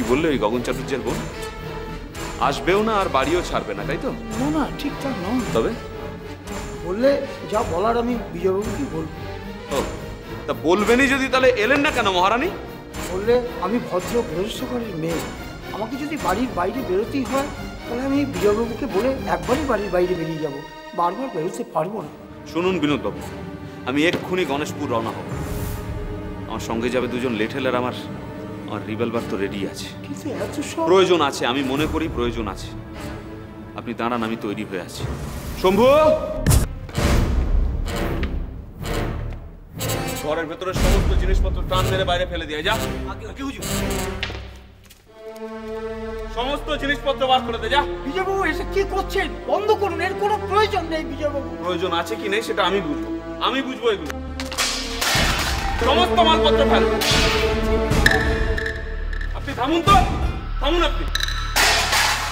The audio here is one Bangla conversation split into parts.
কি বললে ওই গগন চাটুর্যের বোন? আসবেও না আর বাড়িও ছাড়বে না তাই তো? না না ঠিকঠাক নয়। তবে? বললে যা বলার আমি বিজয়বাবুকে বলব। ও তা বলবেনই যদি তাহলে এলেন না কেন মহারানী? বললে আমি ভদ্র গৃহস্থকারীর মেয়ে। আমাকে যদি বাড়ির বাইরে বেরোতেই হয় তাহলে আমি বিজয়বাবুকে বলে একবারই বাড়ির বাইরে বেরিয়ে যাব। বারবার বেরোতে পারব না। শুনুন বিনোদবাবু আমি এক্ষুনি গণেশপুর রওনা হব। আমার সঙ্গে যাবে দুজন লেঠেল আর আমার আমার রিভলভার তো রেডি আছে। প্রয়োজন আছে আমি মনে করি প্রয়োজন আছে। আপনি দাঁড়ান আমি তৈরি হয়ে আছি। শম্ভু! ঘরের ভেতরে সমস্ত জিনিসপত্র টান মেরে বাইরে ফেলে দিয়ে যা। সমস্ত জিনিসপত্র বার করে দে যা। বিজয়বাবু এসে কি করছেন? বন্ধ করুন এর কোনো প্রয়োজন নেই বিজয়বাবু। প্রয়োজন আছে কি নেই সেটা আমি বুঝব। আমি বুঝব এগুলো। সমস্ত মালপত্র ফেল। আপনি থামুন তো। থামুন আপনি।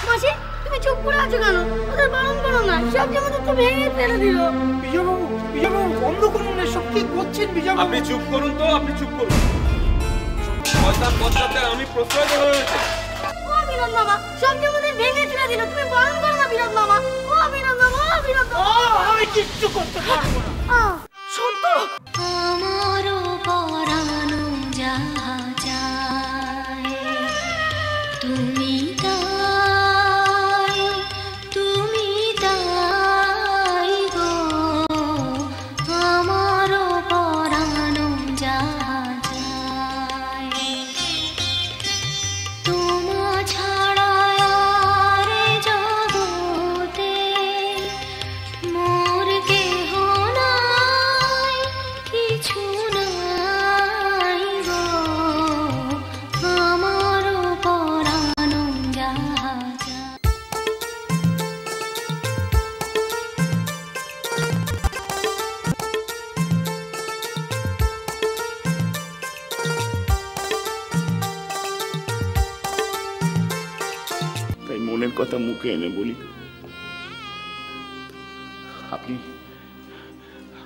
মাসি তুমি চুপ করে আছো কেন? ওদের বারণ করো না। সব যেমন তো ভেঙে ফেলে দিল। বিজয়বাবু বিজয়বাবু বন্ধ করুন এসব কি করছেন বিজয়বাবু? আপনি চুপ করুন তো আপনি চুপ করুন। শয়তান বদলাতে আমি প্রশ্রয় দেওয়া হয়েছে ও বিনোদ মামা সব যেমন ভেঙে ফেলে দিল তুমি বারণ করো না বিনোদ মামা। ও বিনোদ মামা ও বিনোদ মামা। আমি কিচ্ছু করতে পারব না। মনের কথা মুখে এনে বলি। আপনি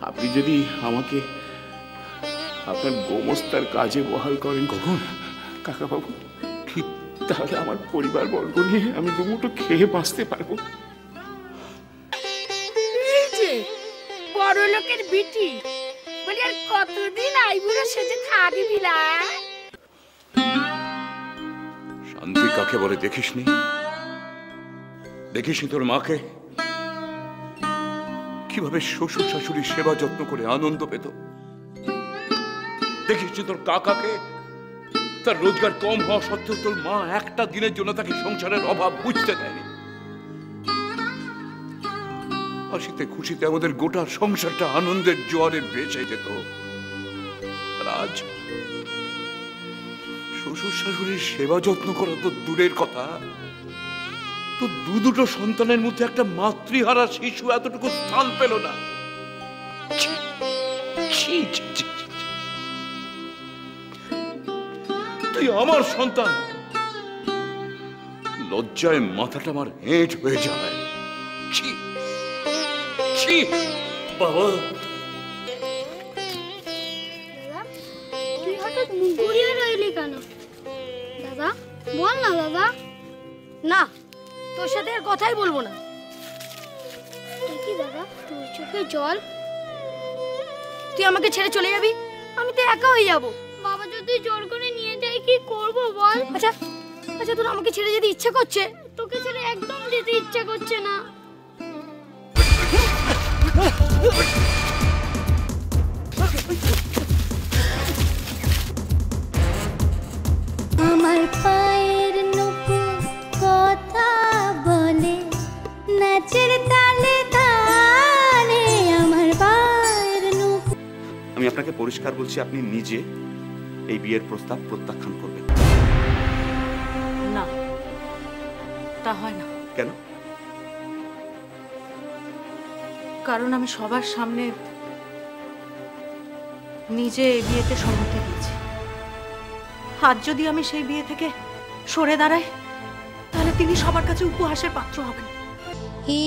আপনি যদি আমাকে আপনার গোমস্তার কাজে বহাল করেন। কখন? কাকাবাবু ঠিক তাহলে আমার পরিবার বর্গ নিয়ে আমি দুমুটো খেয়ে বাঁচতে পারব। এই বড় লোকের বিটি। বলি আর কতদিন আইবুড়ো সেজে থাকবি না শান্তি কাকে বলে দেখিসনি? দেখিসনি তোর মাকে? কীভাবে শ্বশুর শাশুড়ির সেবা যত্ন করে আনন্দ পেত? দেখিসনি তোর কাকাকে? তার রোজগার কম হওয়া সত্ত্বেও তোর মা একটা দিনের জন্য তাকে সংসারের অভাব বুঝতে দেয়নি। হাসিতে খুশিতে আমাদের গোটা সংসারটা আনন্দের জোয়ারে ভেসে যেত। আর আজ শ্বশুর শাশুড়ির সেবা যত্ন করা তো দূরের কথা। তো দু দুটো সন্তানের মধ্যে একটা মাতৃহারা শিশু এতটুকু স্থান পেল না। তুই আমার সন্তান। লজ্জায় মাথাটা আমার হেঁট হয়ে যায় বাবা। তুই হঠাৎ মুখ ঘুরিয়ে রইলি কেন? দাদা বল না দাদা না তোর সাথে আর কথাই বলব না। কি দাদা তোর চোখে জল। তুই আমাকে ছেড়ে চলে যাবি? আমি তো একা হয়ে যাব। বাবা যদি জোর করে নিয়ে যায় কি করব বল? আচ্ছা আচ্ছা তোর আমাকে ছেড়ে যেতে ইচ্ছে করছে? তোকে ছেড়ে একদম যেতে ইচ্ছা করছে না। আমার পায়ের আপনাকে পরিষ্কার বলছি আপনি নিজে এই বিয়ের প্রস্তাব প্রত্যাখ্যান করবেন। না তা হয় না। কেন? কারণ আমি সবার সামনে নিজে এই বিয়েতে সম্মতি দিয়েছি। আজ যদি আমি সেই বিয়ে থেকে সরে দাঁড়াই তাহলে তিনি সবার কাছে উপহাসের পাত্র হবেন। হে